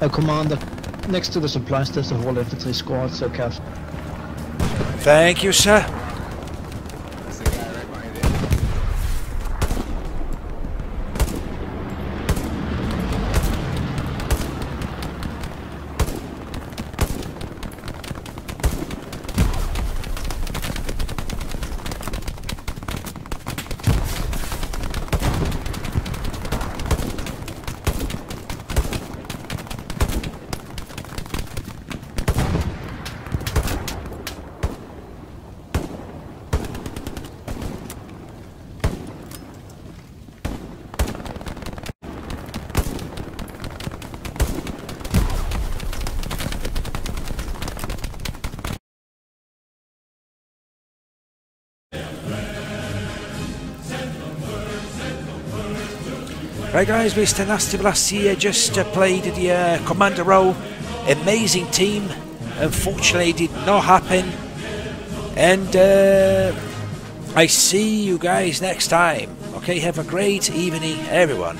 Uh, commander, next to the supplies there's a whole infantry squad, so careful. Thank you, sir. Right guys, Mr. Nasty Blasty just uh, played the uh, commander role. Amazing team. Unfortunately, did not happen. And uh, I see you guys next time. Okay, have a great evening, everyone.